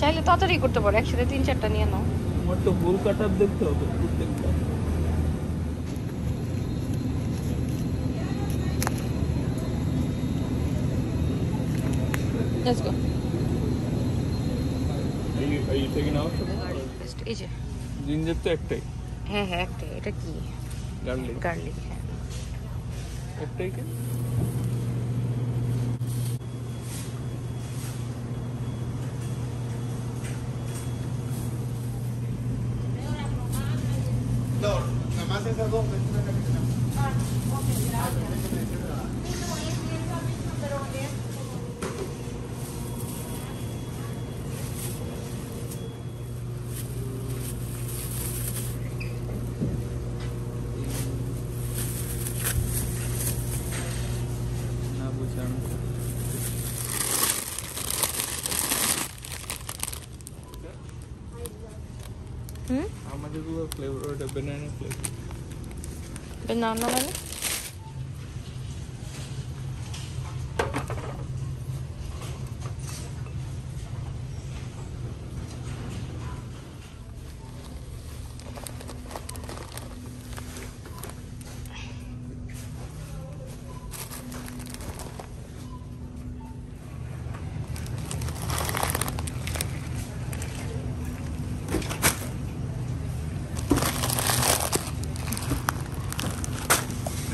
চাইলে তাড়াতাড়ি করতে পারো একসাথে তিন চারটা নিয়ে নাও। আমার তো গোল কাটার দেখতে হবে let's go Are you, are you taking out? এই যে। জিঞ্জার তো একটাই। হ্যাঁ হ্যাঁ একটাই। এটা কি? গার্লিক গার্লিক হ্যাঁ। একটাই কি? Gracias, Hmm? How much is the flavor or the banana flavor? Benar mana?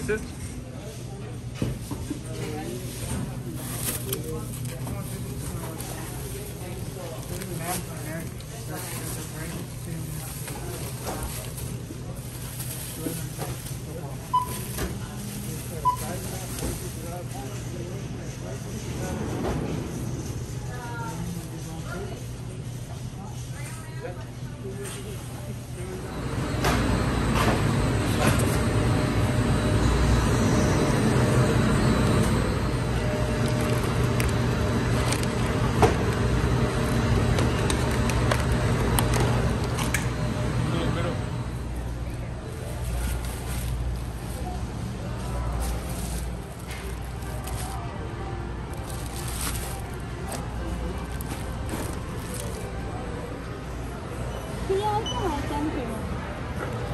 services 不要再来争取了。